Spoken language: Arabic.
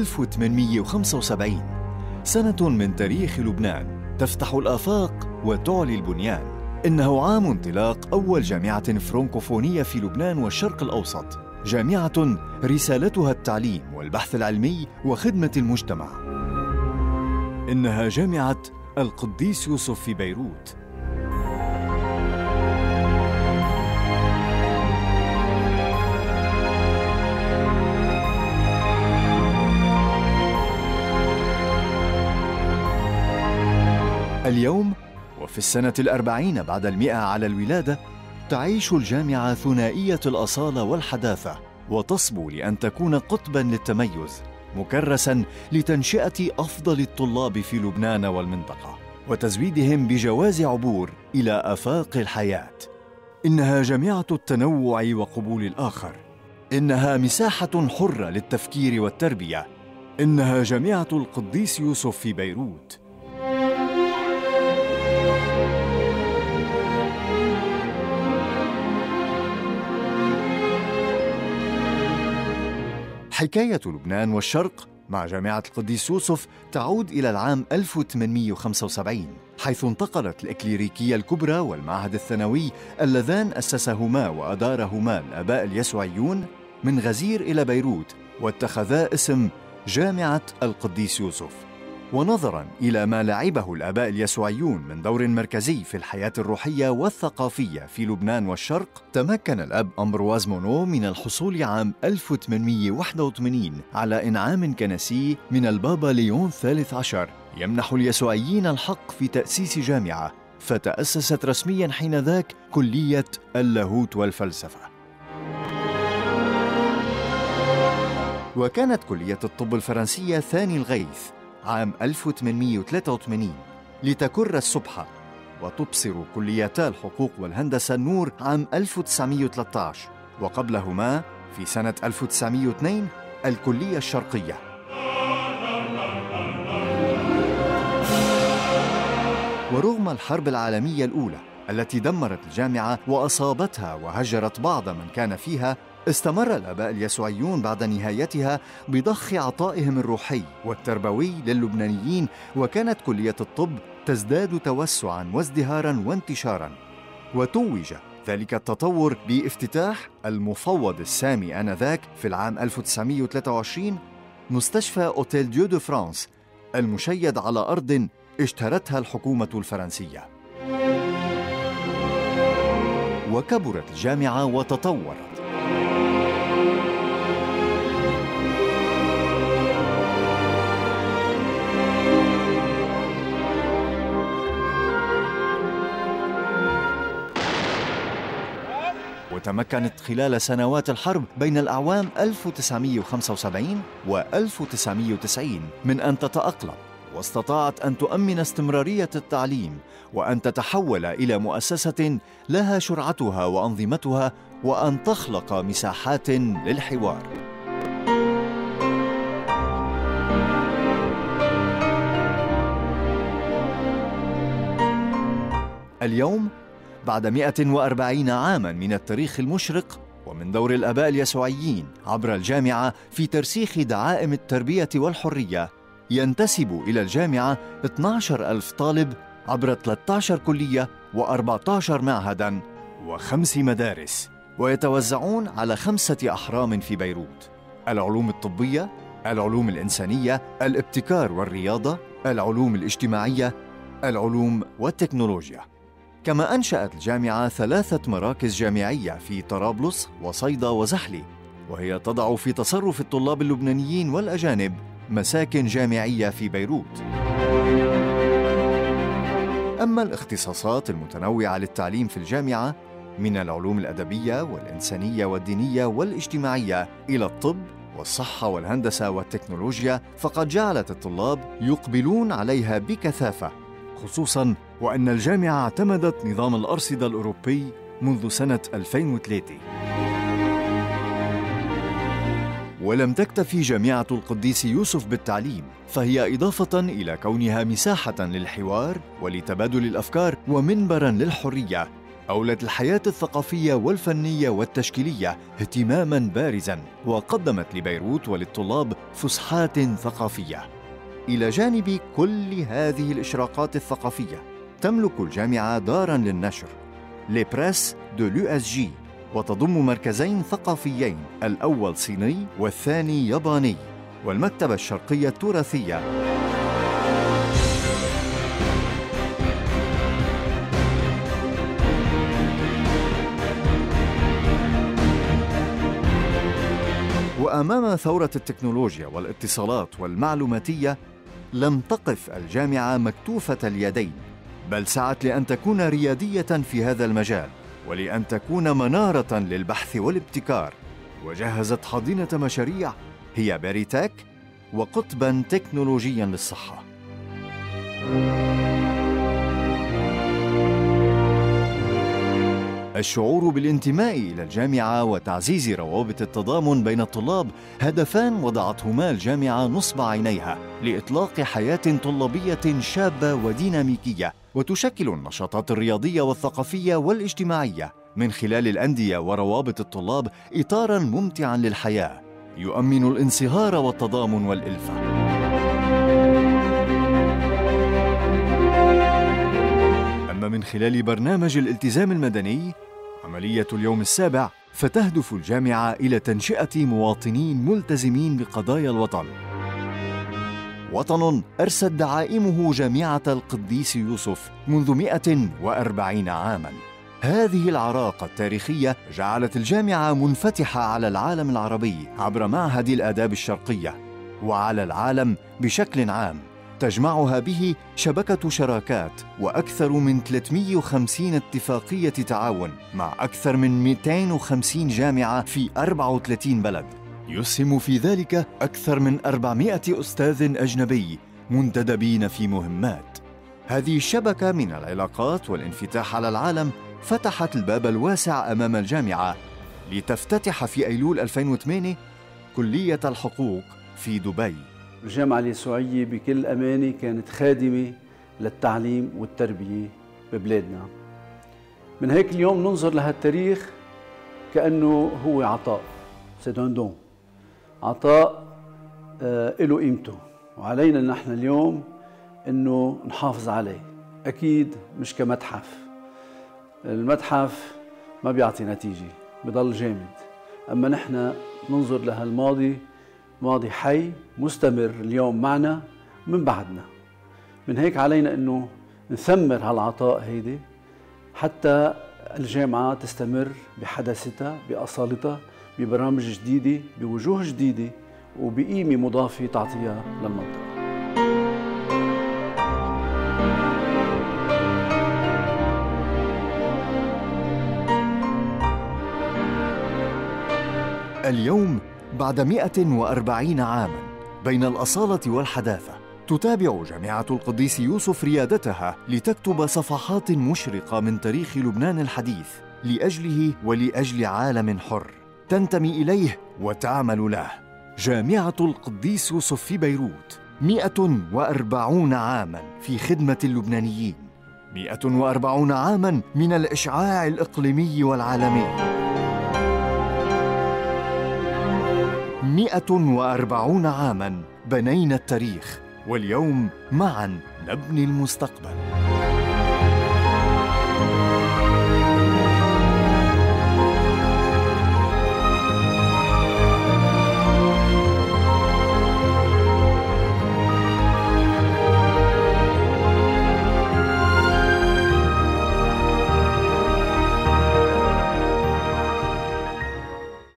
1875 سنة من تاريخ لبنان تفتح الآفاق وتعلي البنيان. إنه عام انطلاق أول جامعة فرنكوفونية في لبنان والشرق الأوسط. جامعة رسالتها التعليم والبحث العلمي وخدمة المجتمع. إنها جامعة القديس يوسف في بيروت. اليوم وفي السنة الأربعين بعد المئة على الولادة تعيش الجامعة ثنائية الأصالة والحداثة وتصبو لأن تكون قطبا للتميز مكرسا لتنشئة أفضل الطلاب في لبنان والمنطقة وتزويدهم بجواز عبور إلى آفاق الحياة. إنها جامعة التنوع وقبول الآخر. إنها مساحة حرة للتفكير والتربية. إنها جامعة القديس يوسف في بيروت. حكاية لبنان والشرق مع جامعة القديس يوسف تعود إلى العام 1875 حيث انتقلت الإكليريكية الكبرى والمعهد الثانوي اللذان أسسهما وأدارهما الآباء اليسوعيون من غزير إلى بيروت واتخذا اسم جامعة القديس يوسف. ونظرا إلى ما لعبه الآباء اليسوعيون من دور مركزي في الحياة الروحية والثقافية في لبنان والشرق تمكن الأب أمبرواز مونو من الحصول عام 1881 على إنعام كنسي من البابا ليون الثالث عشر. يمنح اليسوعيين الحق في تأسيس جامعة فتأسست رسميا حينذاك كلية اللاهوت والفلسفة. وكانت كلية الطب الفرنسية ثاني الغيث عام 1883 لتكر السبحة وتبصر كليتا الحقوق والهندسة النور عام 1913 وقبلهما في سنة 1902 الكلية الشرقية. ورغم الحرب العالمية الأولى التي دمرت الجامعة وأصابتها وهجرت بعض من كان فيها استمر الآباء اليسوعيون بعد نهايتها بضخ عطائهم الروحي والتربوي للبنانيين وكانت كلية الطب تزداد توسعا وازدهارا وانتشارا. وتوج ذلك التطور بافتتاح المفوض السامي آنذاك في العام 1923 مستشفى أوتيل ديو دو فرانس المشيد على أرض اشترتها الحكومة الفرنسية. وكبرت الجامعة وتطورت. وتمكنت خلال سنوات الحرب بين الأعوام 1975 و 1990 من أن تتأقلم واستطاعت أن تؤمن استمرارية التعليم وأن تتحول إلى مؤسسة لها شرعتها وأنظمتها وأن تخلق مساحات للحوار. اليوم بعد 140 عاما من التاريخ المشرق ومن دور الآباء اليسوعيين عبر الجامعة في ترسيخ دعائم التربية والحرية ينتسب إلى الجامعة 12 ألف طالب عبر 13 كلية و14 معهدا وخمس مدارس ويتوزعون على خمسة أحرام في بيروت العلوم الطبية العلوم الإنسانية الابتكار والرياضة العلوم الاجتماعية العلوم والتكنولوجيا. كما أنشأت الجامعة ثلاثة مراكز جامعية في طرابلس وصيدا وزحلي وهي تضع في تصرف الطلاب اللبنانيين والأجانب مساكن جامعية في بيروت. أما الاختصاصات المتنوعة للتعليم في الجامعة من العلوم الأدبية والإنسانية والدينية والاجتماعية إلى الطب والصحة والهندسة والتكنولوجيا فقد جعلت الطلاب يقبلون عليها بكثافة. خصوصا وأن الجامعة اعتمدت نظام الأرصدة الأوروبي منذ سنة 2003 ولم تكتفي جامعة القديس يوسف بالتعليم فهي إضافة إلى كونها مساحة للحوار ولتبادل الأفكار ومنبرا للحرية أولت الحياة الثقافية والفنية والتشكيلية اهتماماً بارزاً وقدمت لبيروت وللطلاب فسحات ثقافية. إلى جانب كل هذه الإشراقات الثقافية تملك الجامعة داراً للنشر. les presses de l'USJ وتضم مركزين ثقافيين الأول صيني والثاني ياباني والمكتبة الشرقية التراثية. وامام ثورة التكنولوجيا والاتصالات والمعلوماتية لم تقف الجامعة مكتوفة اليدين بل سعت لأن تكون ريادية في هذا المجال ولأن تكون منارة للبحث والابتكار. وجهزت حاضنه مشاريع هي باريتاك وقطبا تكنولوجيا للصحة. الشعور بالانتماء إلى الجامعة وتعزيز روابط التضامن بين الطلاب هدفان وضعتهما الجامعة نصب عينيها لإطلاق حياة طلابية شابة وديناميكية وتشكل النشاطات الرياضية والثقافية والاجتماعية من خلال الأندية وروابط الطلاب اطارا ممتعا للحياة. يؤمن الانصهار والتضامن والإلفة. أما من خلال برنامج الالتزام المدني عملية اليوم السابع فتهدف الجامعة إلى تنشئة مواطنين ملتزمين بقضايا الوطن. وطن أرست دعائمه جامعة القديس يوسف منذ 140 عاماً. هذه العراقة التاريخية جعلت الجامعة منفتحة على العالم العربي عبر معهد الآداب الشرقية وعلى العالم بشكل عام تجمعها به شبكة شراكات وأكثر من 350 اتفاقية تعاون مع أكثر من 250 جامعة في 34 بلد. يسهم في ذلك أكثر من 400 أستاذ أجنبي منتدبين في مهمات. هذه الشبكة من العلاقات والانفتاح على العالم فتحت الباب الواسع أمام الجامعة لتفتتح في أيلول 2008 كلية الحقوق في دبي. الجامعة اليسوعية بكل أمانة كانت خادمة للتعليم والتربية ببلادنا. من هيك اليوم ننظر لهالتاريخ كأنه هو عطاء. سي دون عطاء آه له قيمته. وعلينا نحن اليوم إنه نحافظ عليه. أكيد مش كمتحف. المتحف ما بيعطي نتيجة بضل جامد. أما نحن ننظر لهالماضي ماضي حي مستمر اليوم معنا من بعدنا. من هيك علينا إنه نثمر هالعطاء هيدي حتى الجامعة تستمر بحداثتها بأصالتها ببرامج جديدة بوجوه جديدة وبقيمة مضافة تعطيها للمنطقة اليوم بعد 140 عاما بين الأصالة والحداثة تتابع جامعة القديس يوسف ريادتها لتكتب صفحات مشرقة من تاريخ لبنان الحديث لأجله ولأجل عالم حر. تنتمي إليه وتعمل له. جامعة القديس يوسف في بيروت 140 عاما في خدمة اللبنانيين. 140 عاما من الإشعاع الإقليمي والعالمي. مئة وأربعون عاماً بنينا التاريخ واليوم معاً نبني المستقبل.